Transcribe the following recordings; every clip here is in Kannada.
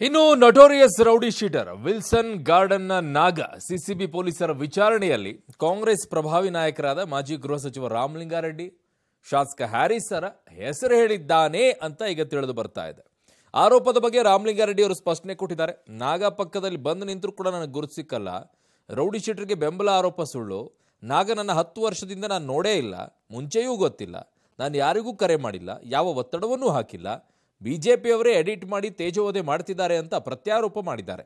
ಇನ್ನು ನಟೋರಿಯಸ್ ರೌಡಿ ಶೀಟರ್ ವಿಲ್ಸನ್ ಗಾರ್ಡನ್ನ ನಾಗ ಸಿಸಿಬಿ ಪೊಲೀಸರ ವಿಚಾರಣೆಯಲ್ಲಿ ಕಾಂಗ್ರೆಸ್ ಪ್ರಭಾವಿ ನಾಯಕರಾದ ಮಾಜಿ ಗೃಹ ಸಚಿವ ರಾಮಲಿಂಗಾರೆಡ್ಡಿ, ಶಾಸಕ ಹ್ಯಾರಿಸರ ಹೆಸರು ಹೇಳಿದ್ದಾನೆ ಅಂತ ಈಗ ತಿಳಿದು ಬರ್ತಾ ಇದೆ. ಆರೋಪದ ಬಗ್ಗೆ ರಾಮಲಿಂಗಾರೆಡ್ಡಿ ಅವರು ಸ್ಪಷ್ಟನೆ ಕೊಟ್ಟಿದ್ದಾರೆ. ನಾಗ ಪಕ್ಕದಲ್ಲಿ ಬಂದು ನಿಂತರೂ ಕೂಡ ನನಗೆ ಗುರುತು ಸಿಕ್ಕಲ್ಲ. ರೌಡಿ ಶೀಟರ್ಗೆ ಬೆಂಬಲ ಆರೋಪ ಸುಳ್ಳು. ನಾಗ ನನ್ನ ಹತ್ತು ವರ್ಷದಿಂದ ನಾನು ನೋಡೇ ಇಲ್ಲ. ಮುಂಚೆಯೂ ಗೊತ್ತಿಲ್ಲ. ನಾನು ಯಾರಿಗೂ ಕರೆ ಮಾಡಿಲ್ಲ. ಯಾವ ಒತ್ತಡವನ್ನೂ ಹಾಕಿಲ್ಲ. ಬಿಜೆಪಿಯವರೇ ಎಡಿಟ್ ಮಾಡಿ ತೇಜೋವಧೆ ಮಾಡ್ತಿದ್ದಾರೆ ಅಂತ ಪ್ರತ್ಯಾರೋಪ ಮಾಡಿದ್ದಾರೆ.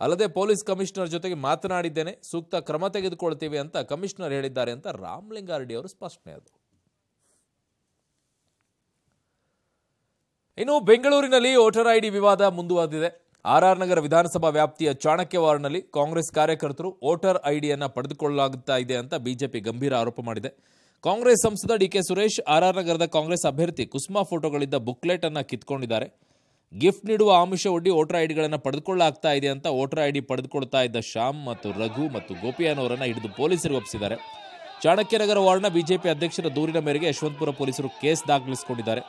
ಅಲ್ಲದೆ ಪೊಲೀಸ್ ಕಮಿಷನರ್ ಜೊತೆಗೆ ಮಾತನಾಡಿದ್ದೇನೆ, ಸೂಕ್ತ ಕ್ರಮ ತೆಗೆದುಕೊಳ್ತೀವಿ ಅಂತ ಕಮಿಷನರ್ ಹೇಳಿದ್ದಾರೆ ಅಂತ ರಾಮಲಿಂಗಾರೆಡ್ಡಿ ಅವರು ಸ್ಪಷ್ಟನೆ ಅದು. ಇನ್ನು ಬೆಂಗಳೂರಿನಲ್ಲಿ ವೋಟರ್ ಐಡಿ ವಿವಾದ ಮುಂದುವರೆದಿದೆ. ಆರ್ ಆರ್ ನಗರ ವಿಧಾನಸಭಾ ವ್ಯಾಪ್ತಿಯ ಚಾಣಕ್ಯ ವಾರ್ಡ್ನಲ್ಲಿ ಕಾಂಗ್ರೆಸ್ ಕಾರ್ಯಕರ್ತರು ವೋಟರ್ ಐಡಿಯನ್ನು ಪಡೆದುಕೊಳ್ಳಲಾಗುತ್ತಾ ಇದೆ ಅಂತ ಬಿಜೆಪಿ ಗಂಭೀರ ಆರೋಪ ಮಾಡಿದೆ. ಕಾಂಗ್ರೆಸ್ ಸಂಸದ D K Suresh, R R ನಗರದ ಕಾಂಗ್ರೆಸ್ ಅಭ್ಯರ್ಥಿ ಕುಸುಮಾ ಫೋಟೋಗಳಿದ್ದ ಬುಕ್ಲೆಟ್ ಅನ್ನ ಕಿತ್ಕೊಂಡಿದ್ದಾರೆ. ಗಿಫ್ಟ್ ನೀಡುವ ಆಮಿಷ ಒಡ್ಡಿ ವೋಟರ್ ಐಡಿಗಳನ್ನು ಪಡೆದುಕೊಳ್ಳಾಗ್ತಾ ಇದೆ ಅಂತ ವೋಟರ್ ಐಡಿ ಪಡೆದುಕೊಳ್ತಾ ಇದ್ದ ಶ್ಯಾಮ್ ಮತ್ತು ರಘು ಮತ್ತು ಗೋಪಿಯಾನವರನ್ನ ಹಿಡಿದು ಪೊಲೀಸರು ಒಪ್ಪಿಸಿದ್ದಾರೆ. ಚಾಣಕ್ಯನಗರ ವಾರ್ಡ್ನ ಬಿಜೆಪಿ ಅಧ್ಯಕ್ಷರ ದೂರಿನ ಮೇರೆಗೆ ಯಶವಂತಪುರ ಪೊಲೀಸರು ಕೇಸ್ ದಾಖಲಿಸಿಕೊಂಡಿದ್ದಾರೆ.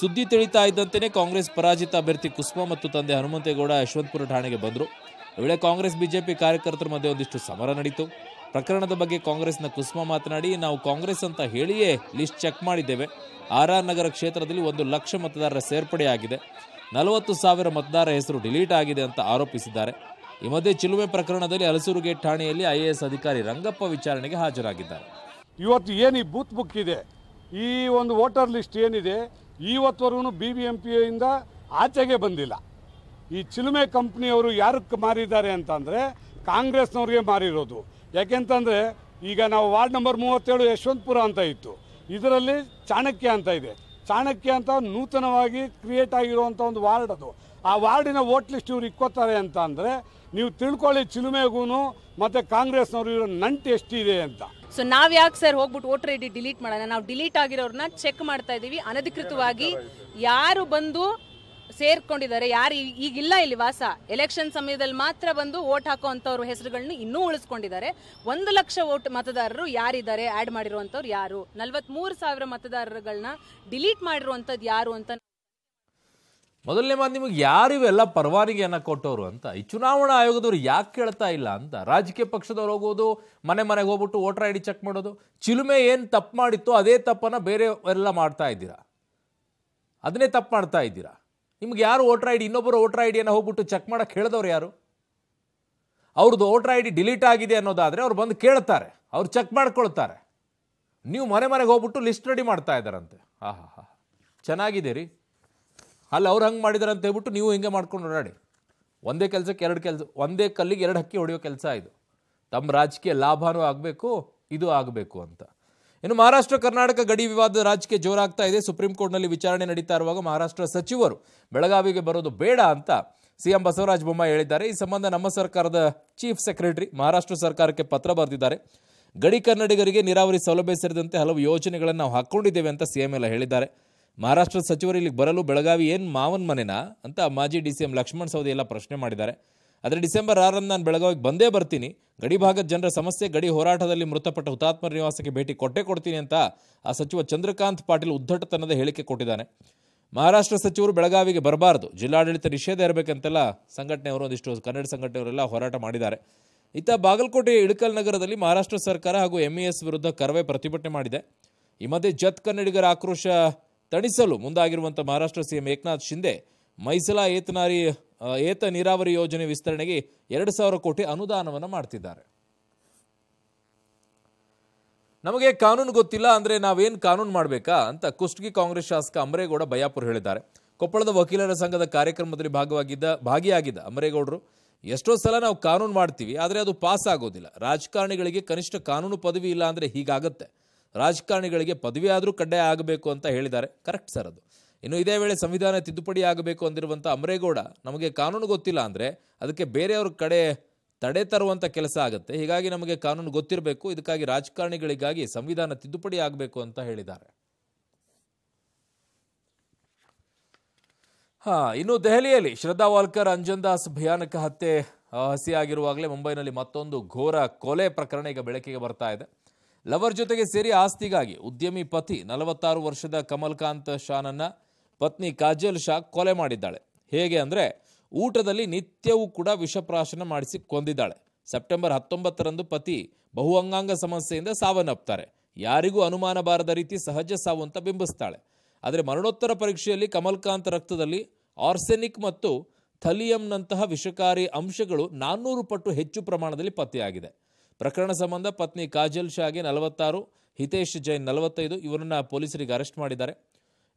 ಸುದ್ದಿ ತಿಳಿತಾ ಇದ್ದಂತೆಯೇ ಕಾಂಗ್ರೆಸ್ ಪರಾಜಿತ ಅಭ್ಯರ್ಥಿ ಕುಸ್ಮಾ ಮತ್ತು ತಂದೆ ಹನುಮಂತೇಗೌಡ ಯಶವಂತಪುರ ಠಾಣೆಗೆ ಬಂದರು. ವೇಳೆ ಕಾಂಗ್ರೆಸ್ ಬಿಜೆಪಿ ಕಾರ್ಯಕರ್ತರ ಮಧ್ಯೆ ಒಂದಿಷ್ಟು ಸಮರ ನಡೀತು. ಪ್ರಕರಣದ ಬಗ್ಗೆ ಕಾಂಗ್ರೆಸ್ನ ಕುಸುಮ ಮಾತನಾಡಿ, ನಾವು ಕಾಂಗ್ರೆಸ್ ಅಂತ ಹೇಳಿಯೇ ಲಿಸ್ಟ್ ಚೆಕ್ ಮಾಡಿದ್ದೇವೆ. ಆರ್ ಆರ್ ನಗರ ಕ್ಷೇತ್ರದಲ್ಲಿ ಒಂದು ಲಕ್ಷ ಮತದಾರರ ಸೇರ್ಪಡೆಯಾಗಿದೆ. ನಲವತ್ತು ಸಾವಿರ ಮತದಾರರ ಹೆಸರು ಡಿಲೀಟ್ ಆಗಿದೆ ಅಂತ ಆರೋಪಿಸಿದ್ದಾರೆ. ಈ ಮಧ್ಯೆ ಚಿಲುಮೆ ಪ್ರಕರಣದಲ್ಲಿ ಹಲಸೂರು ಗೇಟ್ ಠಾಣೆಯಲ್ಲಿ ಎಸ್ ಅಧಿಕಾರಿ ರಂಗಪ್ಪ ವಿಚಾರಣೆಗೆ ಹಾಜರಾಗಿದ್ದಾರೆ. ಇವತ್ತು ಏನು ಈ ಬೂತ್ ಬುಕ್ ಇದೆ? ಈ ಒಂದು ವೋಟರ್ ಲಿಸ್ಟ್ ಏನಿದೆ? ಇವತ್ತವರೆಗೂ ಬಿ ಬಿ ಎಂ ಪಿಯಿಂದ ಆಚೆಗೆ ಬಂದಿಲ್ಲ. ಈ ಚಿಲುಮೆ ಕಂಪ್ನಿಯವರು ಯಾರಕ್ಕೆ ಮಾರಿದ್ದಾರೆ ಅಂತಂದರೆ ಕಾಂಗ್ರೆಸ್ನವ್ರಿಗೆ ಮಾರಿರೋದು. ಯಾಕೆಂತಂದರೆ ಈಗ ನಾವು ವಾರ್ಡ್ ನಂಬರ್ ಮೂವತ್ತೇಳು ಯಶವಂತಪುರ ಅಂತ ಇತ್ತು. ಇದರಲ್ಲಿ ಚಾಣಕ್ಯ ಅಂತ ಇದೆ. ಚಾಣಕ್ಯ ಅಂತ ನೂತನವಾಗಿ ಕ್ರಿಯೇಟ್ ಆಗಿರುವಂಥ ಒಂದು ವಾರ್ಡ್ ಅದು. ಆ ವಾರ್ಡಿನ ವೋಟ್ ಲಿಸ್ಟ್ ಇವ್ರು ಇಕ್ಕೋತಾರೆ ಅಂತ ಅಂದರೆ ನೀವು ತಿಳ್ಕೊಳ್ಳಿ ಚಿಲುಮೆಗೂ ಮತ್ತು ಕಾಂಗ್ರೆಸ್ನವರು ಇರೋ ನಂಟು ಎಷ್ಟಿದೆ ಅಂತ. ಸೊ ನಾವು ಯಾಕೆ ಸರ್ ಹೋಗ್ಬಿಟ್ಟು ವೋಟರ್ ಐ ಡಿ ಡಿಲೀಟ್ ಮಾಡೋಣ? ನಾವು ಡಿಲೀಟ್ ಆಗಿರೋರನ್ನ ಚೆಕ್ ಮಾಡ್ತಾ ಇದ್ದೀವಿ ಅನಧಿಕೃತವಾಗಿ ಯಾರು ಬಂದು ಸೇರ್ಕೊಂಡಿದ್ದಾರೆ. ಯಾರು ಈಗಿಲ್ಲ ಇಲ್ಲಿ ವಾಸ. ಎಲೆಕ್ಷನ್ ಸಮಯದಲ್ಲಿ ಮಾತ್ರ ಬಂದು ವೋಟ್ ಹಾಕುವಂತವ್ರ ಹೆಸರುಗಳನ್ನ ಇನ್ನೂ ಉಳಿಸ್ಕೊಂಡಿದ್ದಾರೆ. ಒಂದು ಲಕ್ಷ ವೋಟ್ ಮತದಾರರು ಯಾರಿದ್ದಾರೆ? ಆಡ್ ಮಾಡಿರುವಂಥವ್ರು ಯಾರು? ನಲ್ವತ್ಮೂರು ಸಾವಿರ ಮತದಾರರುಗಳನ್ನ ಡಿಲೀಟ್ ಮಾಡಿರುವಂತದ್ದು ಯಾರು ಅಂತ ಮೊದಲನೇ ಮಾತು ನಿಮಗೆ ಯಾರು ಇವೆಲ್ಲ ಪರವಾನಗಿಯನ್ನ ಕೊಟ್ಟವರು ಅಂತ? ಈ ಚುನಾವಣಾ ಆಯೋಗದವರು ಯಾಕೆ ಕೇಳ್ತಾ ಇಲ್ಲ ಅಂತ? ರಾಜಕೀಯ ಪಕ್ಷದವ್ರು ಹೋಗೋದು, ಮನೆ ಮನೆಗೆ ಹೋಗ್ಬಿಟ್ಟು ವೋಟರ್ ಐ ಚೆಕ್ ಮಾಡೋದು, ಚಿಲುಮೆ ಏನು ತಪ್ಪು ಮಾಡಿತ್ತು ಅದೇ ತಪ್ಪನ್ನ ಬೇರೆ ಎಲ್ಲ ಮಾಡ್ತಾ ಇದ್ದೀರಾ? ಅದನ್ನೇ ತಪ್ಪು ಮಾಡ್ತಾ ಇದ್ದೀರಾ? ನಿಮ್ಗೆ ಯಾರು ವೋಟರ್ ಐ ಡಿ, ಇನ್ನೊಬ್ಬರು ವೋಟರ್ ಐ ಡಿಯನ್ನು ಹೋಗ್ಬಿಟ್ಟು ಚೆಕ್ ಮಾಡೋಕ್ಕೆ ಹೇಳಿದವ್ರು ಯಾರು? ಅವ್ರದ್ದು ವೋಟರ್ ಐ ಡಿ ಡಿಲೀಟ್ ಆಗಿದೆ ಅನ್ನೋದಾದರೆ ಅವ್ರು ಬಂದು ಕೇಳ್ತಾರೆ, ಅವ್ರು ಚೆಕ್ ಮಾಡ್ಕೊಳ್ತಾರೆ. ನೀವು ಮನೆ ಮನೆಗೆ ಹೋಗ್ಬಿಟ್ಟು ಲಿಸ್ಟ್ ರೆಡಿ ಮಾಡ್ತಾ ಇದ್ದಾರಂತೆ. ಹಾಂ ಹಾಂ ಚೆನ್ನಾಗಿದೆ ರೀ ಅಲ್ಲಿ, ಅವ್ರು ಹಂಗೆ ಮಾಡಿದಾರೆ ಅಂತ ಹೇಳ್ಬಿಟ್ಟು ನೀವು ಹಿಂಗೆ ಮಾಡ್ಕೊಂಡು ಓಡಾಡಿ. ಒಂದೇ ಕೆಲಸಕ್ಕೆ ಎರಡು ಕೆಲಸ, ಒಂದೇ ಕಲ್ಲಿಗೆ ಎರಡು ಹಕ್ಕಿ ಹೊಡೆಯೋ ಕೆಲಸ ಇದು. ತಮ್ಮ ರಾಜಕೀಯ ಲಾಭನೂ ಆಗಬೇಕು, ಇದು ಆಗಬೇಕು ಅಂತ. ಇನ್ನು ಮಹಾರಾಷ್ಟ್ರ, ಕರ್ನಾಟಕ ಗಡಿ ವಿವಾದ ರಾಜಕೀಯ ಜೋರಾಗ್ತಾ ಇದೆ. ಸುಪ್ರೀಂ ಕೋರ್ಟ್ನಲ್ಲಿ ವಿಚಾರಣೆ ನಡೀತಾ ಇರುವಾಗ ಮಹಾರಾಷ್ಟ್ರ ಸಚಿವರು ಬೆಳಗಾವಿಗೆ ಬರೋದು ಬೇಡ ಅಂತ ಸಿಎಂ ಬಸವರಾಜ ಬೊಮ್ಮಾಯಿ ಹೇಳಿದ್ದಾರೆ. ಈ ಸಂಬಂಧ ನಮ್ಮ ಸರ್ಕಾರದ ಚೀಫ್ ಸೆಕ್ರೆಟರಿ ಮಹಾರಾಷ್ಟ್ರ ಸರ್ಕಾರಕ್ಕೆ ಪತ್ರ ಬರೆದಿದ್ದಾರೆ. ಗಡಿ ಕನ್ನಡಿಗರಿಗೆ ನೀರಾವರಿ ಸೌಲಭ್ಯ ಸೇರಿದಂತೆ ಹಲವು ಯೋಜನೆಗಳನ್ನು ನಾವು ಹಾಕ್ಕೊಂಡಿದ್ದೇವೆ ಅಂತ ಸಿಎಂ ಎಲ್ಲ ಹೇಳಿದ್ದಾರೆ. ಮಹಾರಾಷ್ಟ್ರ ಸಚಿವರು ಇಲ್ಲಿಗೆ ಬರಲು ಬೆಳಗಾವಿ ಏನು ಮಾವನ್ ಮನೆನಾ ಅಂತ ಮಾಜಿ D C M Lakshman Savadi ಎಲ್ಲ ಪ್ರಶ್ನೆ ಮಾಡಿದ್ದಾರೆ. ಆದರೆ ಡಿಸೆಂಬರ್ ಆರರಂದು ನಾನು ಬೆಳಗಾವಿಗೆ ಬಂದೇ ಬರ್ತೀನಿ. ಗಡಿ ಭಾಗದ ಜನರ ಸಮಸ್ಯೆ, ಗಡಿ ಹೋರಾಟದಲ್ಲಿ ಮೃತಪಟ್ಟ ಹುತಾತ್ಮರ ನಿವಾಸಕ್ಕೆ ಭೇಟಿ ಕೊಟ್ಟೇ ಕೊಡ್ತೀನಿ ಅಂತ ಆ ಸಚಿವ ಚಂದ್ರಕಾಂತ್ ಪಾಟೀಲ್ ಉದ್ದಟತನದ ಹೇಳಿಕೆ ಕೊಟ್ಟಿದ್ದಾನೆ. ಮಹಾರಾಷ್ಟ್ರ ಸಚಿವರು ಬೆಳಗಾವಿಗೆ ಬರಬಾರದು. ಜಿಲ್ಲಾಡಳಿತ ನಿಷೇಧ ಇರಬೇಕಂತೆಲ್ಲ ಸಂಘಟನೆಯವರು ಒಂದಿಷ್ಟು ಕನ್ನಡ ಸಂಘಟನೆಯವರೆಲ್ಲ ಹೋರಾಟ ಮಾಡಿದ್ದಾರೆ. ಇತ್ತ ಬಾಗಲಕೋಟೆ ಇಳಕಲ್ ನಗರದಲ್ಲಿ ಮಹಾರಾಷ್ಟ್ರ ಸರ್ಕಾರ ಹಾಗೂ ಎಂಇಎಸ್ ವಿರುದ್ಧ ಕರವೇ ಪ್ರತಿಭಟನೆ ಮಾಡಿದೆ. ಈ ಮಧ್ಯೆ ಜತ್ ಕನ್ನಡಿಗರ ಆಕ್ರೋಶ ತಣಿಸಲು ಮುಂದಾಗಿರುವಂಥ ಮಹಾರಾಷ್ಟ್ರ ಸಿಎಂ ಏಕನಾಥ್ ಶಿಂದೆ ಮೈಸಲ ಏತನಾರಿ ಏತ ನೀರಾವರಿ ಯೋಜನೆ ವಿಸ್ತರಣೆಗೆ ಎರಡು ಸಾವಿರ ಕೋಟಿ ಅನುದಾನವನ್ನು ಮಾಡ್ತಿದ್ದಾರೆ. ನಮಗೆ ಕಾನೂನು ಗೊತ್ತಿಲ್ಲ ಅಂದ್ರೆ ನಾವೇನು ಕಾನೂನು ಮಾಡಬೇಕಾ ಅಂತ ಕುಷ್ಟಗಿ ಕಾಂಗ್ರೆಸ್ ಶಾಸಕ ಅಮರೇಗೌಡ ಬಯಾಪುರ್ ಹೇಳಿದ್ದಾರೆ. ಕೊಪ್ಪಳದ ವಕೀಲರ ಸಂಘದ ಕಾರ್ಯಕ್ರಮದಲ್ಲಿ ಭಾಗವಾಗಿದ್ದ, ಭಾಗಿಯಾಗಿದ್ದ ಅಮರೇಗೌಡರು, ಎಷ್ಟೋ ಸಲ ನಾವು ಕಾನೂನು ಮಾಡ್ತೀವಿ, ಆದರೆ ಅದು ಪಾಸ್ ಆಗೋದಿಲ್ಲ. ರಾಜಕಾರಣಿಗಳಿಗೆ ಕನಿಷ್ಠ ಕಾನೂನು ಪದವಿ ಇಲ್ಲ ಅಂದರೆ ಹೀಗಾಗತ್ತೆ. ರಾಜಕಾರಣಿಗಳಿಗೆ ಪದವಿ ಆದರೂ ಕಡ್ಡಾಯ ಆಗಬೇಕು ಅಂತ ಹೇಳಿದ್ದಾರೆ. ಕರೆಕ್ಟ್ ಸರ್ ಅದು. ಇನ್ನು ಇದೇ ವೇಳೆ ಸಂವಿಧಾನ ತಿದ್ದುಪಡಿ ಆಗಬೇಕು ಅಂದಿರುವಂಥ ಅಮರೇಗೌಡ, ನಮಗೆ ಕಾನೂನು ಗೊತ್ತಿಲ್ಲ ಅಂದರೆ ಅದಕ್ಕೆ ಬೇರೆಯವ್ರ ಕಡೆ ತಡೆ ತರುವಂಥ ಕೆಲಸ ಆಗುತ್ತೆ. ಹೀಗಾಗಿ ನಮಗೆ ಕಾನೂನು ಗೊತ್ತಿರಬೇಕು. ಇದಕ್ಕಾಗಿ ರಾಜಕಾರಣಿಗಳಿಗಾಗಿ ಸಂವಿಧಾನ ತಿದ್ದುಪಡಿ ಆಗಬೇಕು ಅಂತ ಹೇಳಿದ್ದಾರೆ. ಹಾ, ಇನ್ನು ದೆಹಲಿಯಲ್ಲಿ ಶ್ರದ್ಧಾ ವಾಲ್ಕರ್, ಅಂಜನ್ ದಾಸ್ ಭಯಾನಕ ಹತ್ಯೆ ಹಸಿಯಾಗಿರುವಾಗಲೇ ಮುಂಬೈನಲ್ಲಿ ಮತ್ತೊಂದು ಘೋರ ಕೊಲೆ ಪ್ರಕರಣ ಈಗ ಬೆಳಕಿಗೆ ಬರ್ತಾ ಇದೆ. ಲವರ್ ಜೊತೆಗೆ ಸೇರಿ ಆಸ್ತಿಗಾಗಿ ಉದ್ಯಮಿ ಪತಿ ನಲವತ್ತಾರು ವರ್ಷದ ಕಮಲ್ಕಾಂತ್ ಶಾನನ್ನ ಪತ್ನಿ ಕಾಜಲ್ ಶಾ ಕೊಲೆ ಮಾಡಿದ್ದಾಳೆ. ಹೇಗೆ ಅಂದರೆ, ಊಟದಲ್ಲಿ ನಿತ್ಯವೂ ಕೂಡ ವಿಷಪ್ರಾಶನ ಮಾಡಿಸಿ ಕೊಂದಿದ್ದಾಳೆ. ಸೆಪ್ಟೆಂಬರ್ ಹತ್ತೊಂಬತ್ತರಂದು ಪತಿ ಬಹು ಅಂಗಾಂಗ ಸಮಸ್ಯೆಯಿಂದ ಸಾವನ್ನಪ್ತಾರೆ ಯಾರಿಗೂ ಅನುಮಾನ ಬಾರದ ರೀತಿ ಸಹಜ ಸಾವು ಅಂತ ಬಿಂಬಿಸ್ತಾಳೆ. ಆದರೆ ಮರಣೋತ್ತರ ಪರೀಕ್ಷೆಯಲ್ಲಿ ಕಮಲ್ಕಾಂತ್ ರಕ್ತದಲ್ಲಿ ಆರ್ಸೆನಿಕ್ ಮತ್ತು ಥಲಿಯಂನಂತಹ ವಿಷಕಾರಿ ಅಂಶಗಳು ನಾನ್ನೂರು ಪಟ್ಟು ಹೆಚ್ಚು ಪ್ರಮಾಣದಲ್ಲಿ ಪತ್ತೆಯಾಗಿದೆ. ಪ್ರಕರಣ ಸಂಬಂಧ ಪತ್ನಿ ಕಾಜಲ್ ಶಾಗೆ ನಲವತ್ತಾರು, ಹಿತೇಶ್ ಜೈನ್ ನಲವತ್ತೈದು, ಇವರನ್ನ ಪೊಲೀಸರಿಗೆ ಅರೆಸ್ಟ್ ಮಾಡಿದ್ದಾರೆ.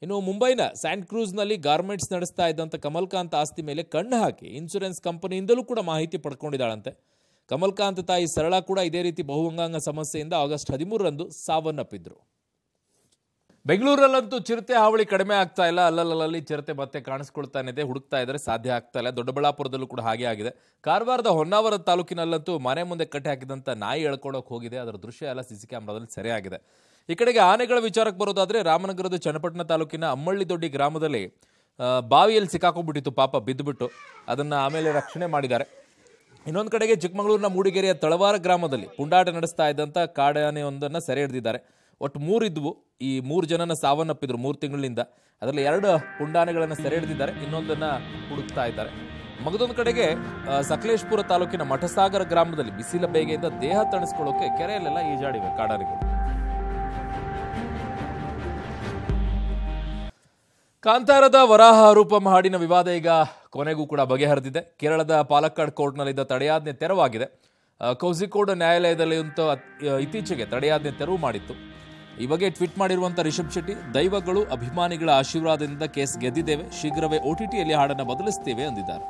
ಇನ್ನು ಮುಂಬೈನ ಸ್ಯಾಂಡ್ ಕ್ರೂಸ್ನಲ್ಲಿ ಗಾರ್ಮೆಂಟ್ಸ್ ನಡೆಸ್ತಾ ಇದ್ದಂಥ ಕಮಲ್ಕಾಂತ್ ಆಸ್ತಿ ಮೇಲೆ ಕಣ್ಣು ಹಾಕಿ ಇನ್ಶೂರೆನ್ಸ್ ಕಂಪನಿಯಿಂದಲೂ ಕೂಡ ಮಾಹಿತಿ ಪಡ್ಕೊಂಡಿದ್ದಾಳಂತೆ. ಕಮಲ್ಕಾಂತ್ ತಾಯಿ ಸರಳ ಕೂಡ ಇದೇ ರೀತಿ ಬಹುಅಂಗಾಂಗ ಸಮಸ್ಯೆಯಿಂದ ಆಗಸ್ಟ್ ಹದಿಮೂರರಂದು ಸಾವನ್ನಪ್ಪಿದ್ರು. ಬೆಂಗಳೂರಲ್ಲಂತೂ ಚಿರತೆ ಹಾವಳಿ ಕಡಿಮೆ ಆಗ್ತಾ ಇಲ್ಲ. ಅಲ್ಲಲ್ಲಲ್ಲಿ ಚಿರತೆ ಮತ್ತೆ ಕಾಣಿಸ್ಕೊಳ್ತಾನೆ ಇದೆ, ಹುಡುಕ್ತಾ ಸಾಧ್ಯ ಆಗ್ತಾ ಇಲ್ಲ. ದೊಡ್ಡಬಳ್ಳಾಪುರದಲ್ಲೂ ಕೂಡ ಹಾಗೆ ಆಗಿದೆ. ಕಾರವಾರದ ಹೊನ್ನಾವರ ತಾಲೂಕಿನಲ್ಲಂತೂ ಮನೆ ಮುಂದೆ ಕಟ್ಟಿ ಹಾಕಿದಂಥ ನಾಯಿ ಎಳ್ಕೊಳಕ್ಕೆ ಹೋಗಿದೆ. ಅದರ ದೃಶ್ಯ ಎಲ್ಲ ಸಿ ಸಿ ಕ್ಯಾಮ್ರಾದಲ್ಲಿ ಸೆರೆಯಾಗಿದೆ ಈ ಕಡೆಗೆ ಆನೆಗಳ ವಿಚಾರಕ್ಕೆ ಬರೋದಾದ್ರೆ ರಾಮನಗರದ ಚನ್ನಪಟ್ಟಣ ತಾಲೂಕಿನ ಅಮ್ಮಳ್ಳಿ ದೊಡ್ಡಿ ಗ್ರಾಮದಲ್ಲಿ ಬಾವಿಯಲ್ಲಿ ಸಿಕ್ಕಾಕೊಂಡ್ಬಿಟ್ಟಿತ್ತು ಪಾಪ, ಬಿದ್ದುಬಿಟ್ಟು. ಅದನ್ನ ಆಮೇಲೆ ರಕ್ಷಣೆ ಮಾಡಿದ್ದಾರೆ. ಇನ್ನೊಂದು ಕಡೆಗೆ ಚಿಕ್ಕಮಗಳೂರಿನ ಮೂಡಿಗೆರೆಯ ತಳವಾರ ಗ್ರಾಮದಲ್ಲಿ ಪುಂಡಾಟ ನಡೆಸ್ತಾ ಇದ್ದಂಥ ಕಾಡಾನೆಯೊಂದನ್ನು ಸೆರೆ ಹಿಡಿದಿದ್ದಾರೆ. ಒಟ್ಟು ಮೂರಿದ್ವು ಈ ಮೂರು ಜನನ ಸಾವನ್ನಪ್ಪಿದ್ರು ಮೂರು ತಿಂಗಳಿಂದ. ಅದರಲ್ಲಿ ಎರಡು ಪುಂಡಾನೆಗಳನ್ನು ಸೆರೆ ಹಿಡಿದಿದ್ದಾರೆ. ಇನ್ನೊಂದನ್ನ ಹುಡುಕ್ತಾ ಇದ್ದಾರೆ. ಮಗದೊಂದು ಕಡೆಗೆ ಸಕಲೇಶ್ಪುರ ತಾಲೂಕಿನ ಮಠಸಾಗರ ಗ್ರಾಮದಲ್ಲಿ ಬಿಸಿಲ ಬೇಗೆಯಿಂದ ದೇಹ ತಣಿಸ್ಕೊಳ್ಳೋಕೆ ಕೆರೆಯಲ್ಲೆಲ್ಲ ಈಜಾಡಿವೆ ಕಾಡಾನೆಗಳು. ಕಾಂತಾರದ ವರಾಹ ರೂಪಂ ಹಾಡಿನ ವಿವಾದ ಈಗ ಕೊನೆಗೂ ಕೂಡ ಬಗೆಹರಿದಿದೆ. ಕೇರಳದ ಪಾಲಕ್ಕಾಡ್ ಕೋರ್ಟ್ನಲ್ಲಿದ್ದ ತಡೆಯಾಜ್ಞೆ ತೆರವಾಗಿದೆ. ಕೌಸಿಕೋಡ್ ನ್ಯಾಯಾಲಯದಲ್ಲಿ ಇತ್ತೀಚೆಗೆ ತಡೆಯಾಜ್ಞೆ ತೆರವು ಮಾಡಿತ್ತು. ಈ ಬಗ್ಗೆ ಟ್ವೀಟ್ ಮಾಡಿರುವಂಥ ರಿಷಬ್ ಶೆಟ್ಟಿ, ದೈವಗಳು ಅಭಿಮಾನಿಗಳ ಆಶೀರ್ವಾದದಿಂದ ಕೇಸ್ ಗೆದ್ದಿದ್ದೇವೆ, ಶೀಘ್ರವೇ ಒಟಿಟಿಯಲ್ಲಿ ಹಾಡನ್ನು ಬದಲಿಸ್ತೇವೆ ಅಂದಿದ್ದಾರೆ.